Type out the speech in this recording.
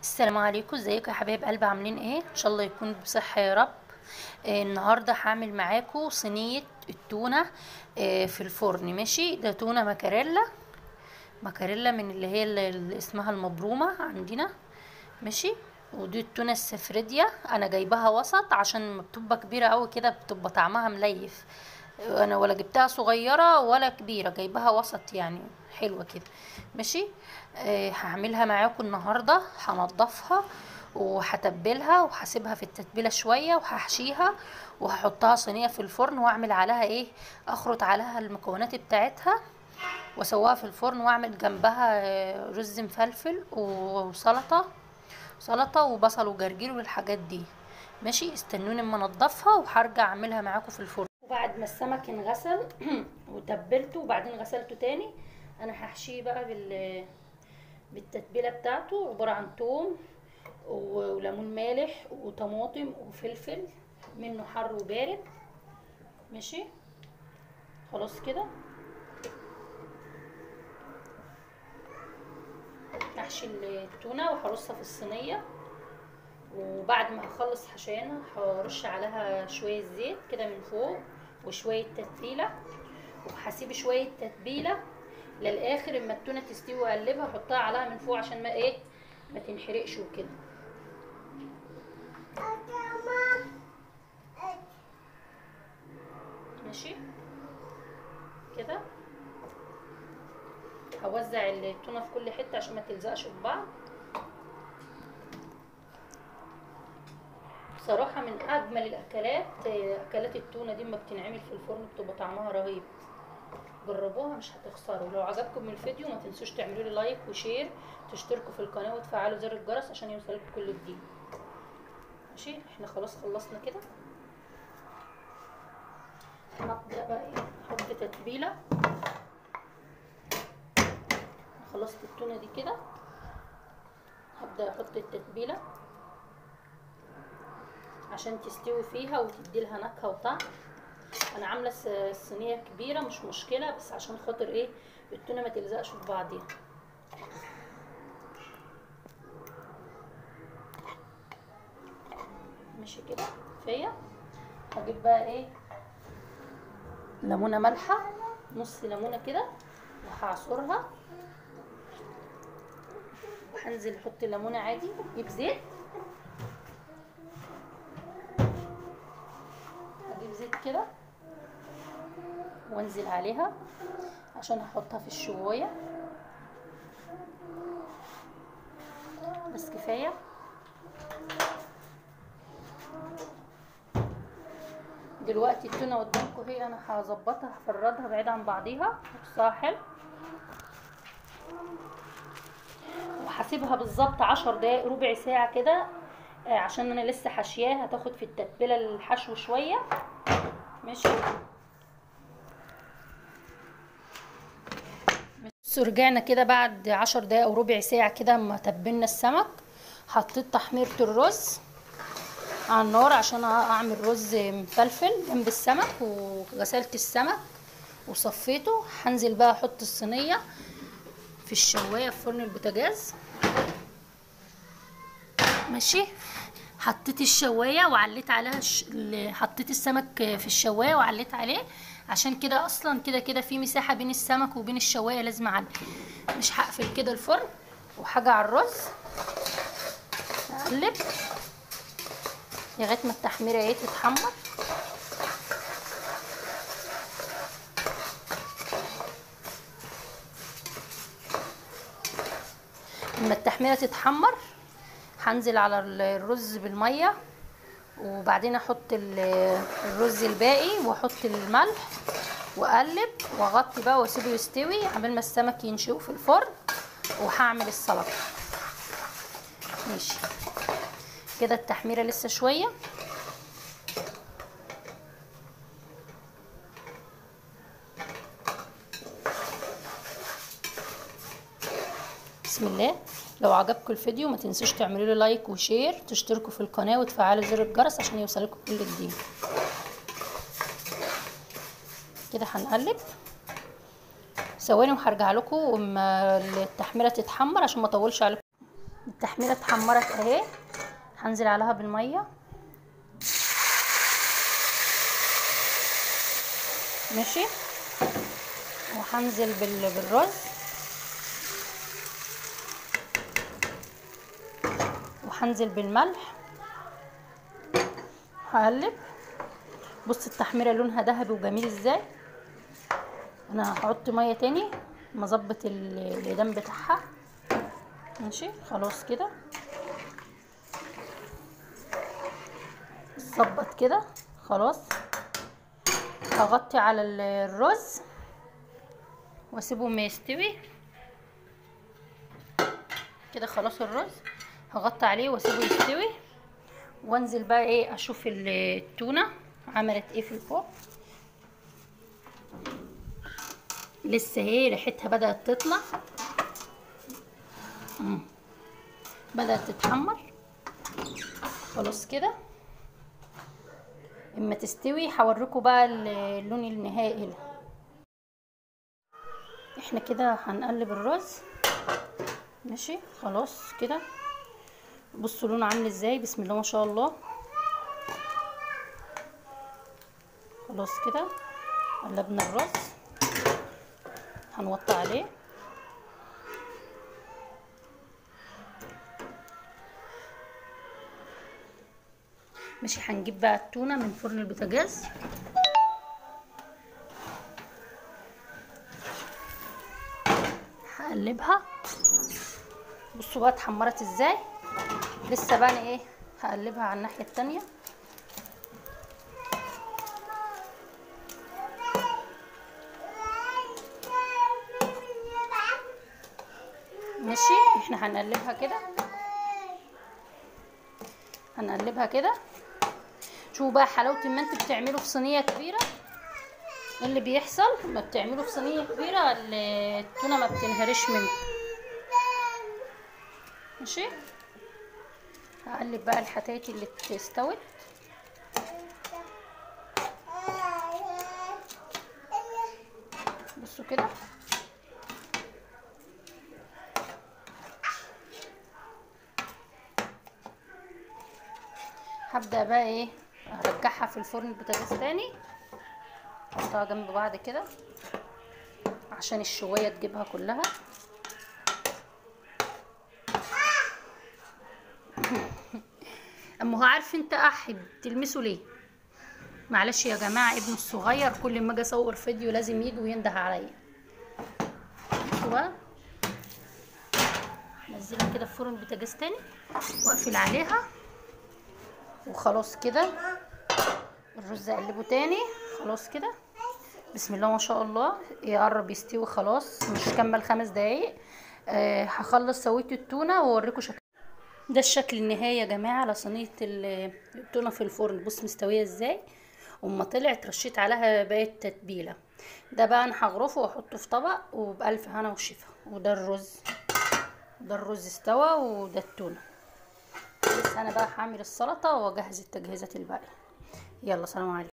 السلام عليكم ازيكم يا حبايب قلب عاملين إيه؟ ان شاء الله يكون بصحة يا رب. آه النهارده هعمل معاكم صينية التونة آه في الفرن ماشي؟ ده تونة مكاريلا. مكاريلا من اللي هي اللي اسمها المبرومة عندنا ماشي؟ ودي التونة السفردية أنا جايباها وسط عشان بتبقى كبيرة قوي كده بتبقى طعمها مليف. أنا ولا جبتها صغيرة ولا كبيرة جايباها وسط يعني حلوة كده. ماشي؟ آه هعملها معاكم النهاردة هنضفها وهتبلها وهسيبها في التتبيلة شوية وهحشيها وهحطها صينية في الفرن وأعمل عليها إيه؟ أخرط عليها المكونات بتاعتها وأسويها في الفرن وأعمل جنبها آه، رز مفلفل وسلطة سلطة وبصل وجرجير والحاجات دي. ماشي؟ استنوني أما أنضفها وهرجع أعملها معاكم في الفرن. وبعد ما السمك انغسل وتبلته وبعدين غسلته تاني أنا هحشيه بقى بال بالتتبيلة بتاعته. عبارة عن توم وليمون مالح وطماطم وفلفل منه حر وبارد. ماشي؟ خلاص كده. احشي التونة وهرصها في الصينية. وبعد ما هخلص حشيانها هرش عليها شوية زيت كده من فوق. وشوية تتبيلة وهسيب شوية تتبيلة للآخر اما التونة تستوي وأقلبها أحطها عليها من فوق عشان ما إيه ما تنحرقش وكده. ماشي؟ كده؟ هوزع التونة في كل حتة عشان ما تلزقش في بعض. بصراحة من أجمل الأكلات أكلات التونة دي لما بتنعمل في الفرن بتبقى طعمها رهيب. جربوها مش هتخسروا. لو عجبكم الفيديو ما تنسوش تعملوا لي like و share تشتركوا في القناة وتفعلوا زر الجرس عشان يوصلكم كل جديد. ماشي؟ إحنا خلاص خلصنا كده. هبدأ بقى إيه؟ أحط تتبيلة. خلصت التونة دي كده. هبدأ أحط التتبيلة. عشان تستوي فيها وتدي لها نكهة وطعم. أنا عاملة الصينيه كبيرة مش مشكلة بس عشان خاطر إيه؟ التونة ما تلزقش في بعضيها. ماشي كده؟ كفاية؟ هجيب بقى إيه؟ ليمونة مالحة نص ليمونة كده وهعصرها. وهنزل أحط الليمونه عادي أجيب زيت أجيب زيت كده وانزل عليها عشان هحطها في الشواية. بس كفاية. دلوقتي التونة قدامكم هي أنا هظبطها هفردها بعيد عن بعضيها. حلو. وهسيبها بالظبط عشر دقايق ربع ساعة كده آه، عشان أنا لسه حاشياها هتاخد في التتبيلة الحشو شوية. ماشي. بصوا رجعنا كده بعد عشر دقايق أو ربع ساعة كده أما تبلنا السمك. حطيت تحميرة الرز على النار عشان أعمل رز مفلفل جنب السمك وغسلت السمك وصفيته. هنزل بقى أحط الصينية في الشواية في فرن البوتاجاز. ماشي؟ حطيت الشواية وعليت عليها. ال- حطيت السمك في الشواية وعليت عليه. عشان كده أصلا كده كده في مساحة بين السمك وبين الشواية لازم أعلي. مش هقفل كده الفرن وحاجة على الرز. أقلب. لغاية ما التحميره إيه تتحمر لما التحميرة تتحمر هنزل على ال- الرز بالمية وبعدين أحط ال- الرز الباقي وأحط الملح وأقلب وأغطي بقى وأسيبه يستوي قبل ما السمك ينشف في الفرن وهعمل السلطة. ماشي. كده التحميرة لسه شوية. بسم الله. لو عجبكم الفيديو ما تنسوش تعملوا لي like و share تشتركوا في القناة وتفعلوا زر الجرس عشان يوصلكم كل جديد. كده هنقلب. ثواني وهرجع لكم. التحميرة تتحمر عشان ما أطولش عليكم. التحميرة اتحمرت أهي. هنزل عليها بالمية. ماشي. وهنزل بال... بالرز وهنزل بالملح. هقلب. بص التحميرة لونها ذهبي وجميل إزاي. أنا هحط مية تاني. مظبط الإيدام بتاعها. ماشي خلاص كده. ظبط كده. خلاص. هغطي على الرز. وأسيبه ما يستوي. كده خلاص الرز. هغطي عليه واسيبه يستوي. وانزل بقى إيه أشوف التونة عملت إيه في الفرن لسه اهي ريحتها بدأت تطلع. بدأت تتحمر. خلاص كده. اما تستوي هوريكم بقى اللون النهائي إحنا كده هنقلب الرز ماشي خلاص كده. بصوا لونه عامل إزاي. بسم الله ما شاء الله. خلاص كده. قلبنا الرز. هنوطي عليه. ماشي هنجيب بقى التونة من فرن البوتاجاز. هقلبها. بصوا بقى اتحمرت إزاي. لسه بقى إيه هقلبها على الناحية التانية. ماشي إحنا هنقلبها كده. هنقلبها كده. شوفوا بقى حلاوة ما أنتوا بتعملوا في صينية كبيرة. اللي بيحصل؟ ما بتعملوا في صينية كبيرة التونة ما بتنهرش منكم ماشي؟ هقلب بقى الحتات اللي استوت. بصوا كده. هبدأ بقى إيه؟ أرجعها في الفرن البوتاجاز تاني. أحطها جنب بعض كده عشان الشواية تجيبها كلها. أما هو عارف أنت احد تلمسه ليه؟ معلش يا جماعة ابنه الصغير كل ما أجي أصور فيديو لازم يجي وينده عليا. بقى نزلها كده في فرن البوتاجاز تاني واقفل عليها. وخلاص كده. الرز أقلبه تاني. خلاص كده. بسم الله ما شاء الله. يقرب يستوي خلاص. مش كمل خمس دقايق. أه هخلص سويت التونة وأوريكم شكل ده الشكل النهائي يا جماعة على صينية التونة في الفرن. بص مستوية إزاي. وما طلعت رشيت عليها باقي التتبيله ده بقى أنا هغرفه وأحطه في طبق وبألف هنا وشفا. وده الرز. ده الرز استوى وده التونة. بس أنا بقى هعمل السلطة وأجهز التجهيزات الباقية. يلا سلام عليكم.